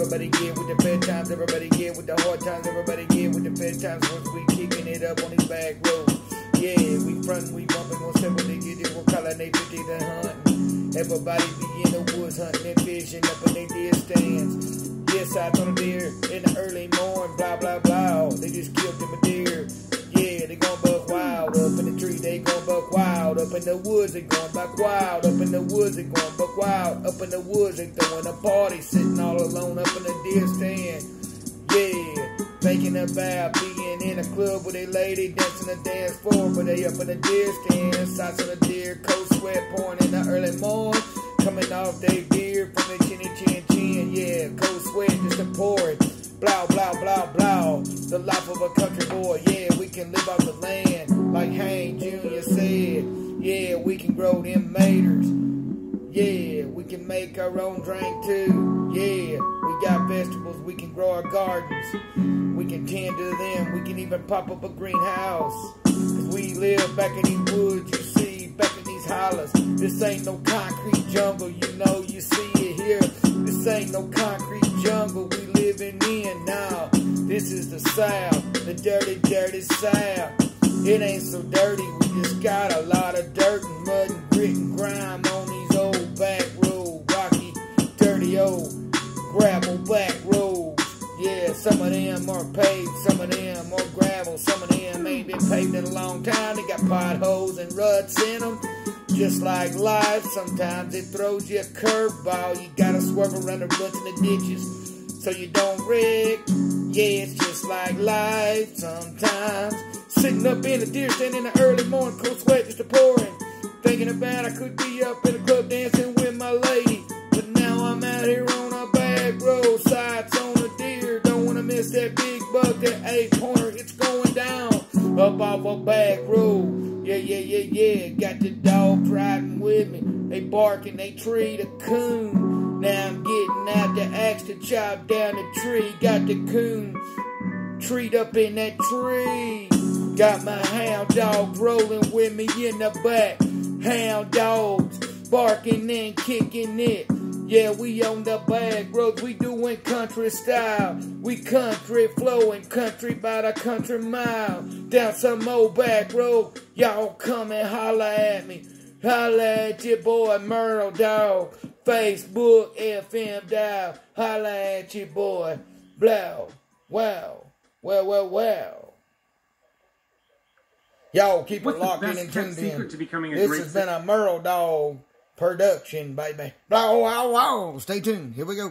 Everybody get with the bad times, everybody get with the hard times, everybody get with the bad times. Once we kicking it up on these back roads. Yeah, we front, we bumping, gonna say when they get it, we'll they 50 to hunting. Everybody be in the woods hunting and fishing up in their deer stands. Yes, I on a deer in the early morning, blah, blah, blah. They just killed them a deer. Yeah, they gon' buck wild. Up in the tree, they gon' buck. Up in the woods, they gon' buck wild. Up in the woods, they gon' buck wild. Up in the woods, they throwing a party, sitting all alone up in the deer stand. Yeah, thinking about being in a club with a lady dancing a dance floor, but they up in the deer stand. Sights on the deer, cold sweat pouring in the early morning. Coming off they beard from the chinny chin chin, yeah, cold sweat just a pouring. Blah, blah, blah, blah. The life of a country boy, yeah, we can live off the land. Like Hank Jr. said, yeah, we can grow them maters. Yeah, we can make our own drink too. Yeah, we got vegetables, we can grow our gardens. We can tend to them, we can even pop up a greenhouse. Cause we live back in these woods, you see, back in these hollers. This ain't no concrete jungle, you know, you see it here. This ain't no concrete jungle we living in now. This is the South, the dirty, dirty South. It ain't so dirty, we just got a lot of dirt and mud and grit and grime on these old back roads, rocky, dirty old gravel back roads. Yeah, some of them are paved, some of them are gravel, some of them ain't been paved in a long time. They got potholes and ruts in them. Just like life, sometimes it throws you a curveball. You gotta swerve around the ruts and the ditches so you don't wreck. Yeah, it's just like life sometimes. Sitting up in a deer stand in the early morning, cold sweat just a pouring. Thinking about I could be up in a club dancing with my lady. But now I'm out here on a back road, sights on a deer. Don't wanna miss that big buck, that eight pointer, it's going down. Up off a back road. Yeah, yeah, yeah, yeah. Got the dogs riding with me. They barking, they treat a coon. Now I'm getting out the axe to chop down the tree. Got the coon treat up in that tree. Got my hound dog rolling with me in the back. Hound dogs barking and kicking it. Yeah, we on the back roads, we doing country style. We country flowing, country by the country mile. Down some old back road, y'all come and holla at me. Holla at your boy Merle Dog. Facebook FM Dial. Holla at your boy. Blow. Wow. Well, well, well. Y'all keep What's it locked in and tuned in. to becoming a this has been a Merle Dog production, baby. Wow, wow, wow. Stay tuned. Here we go.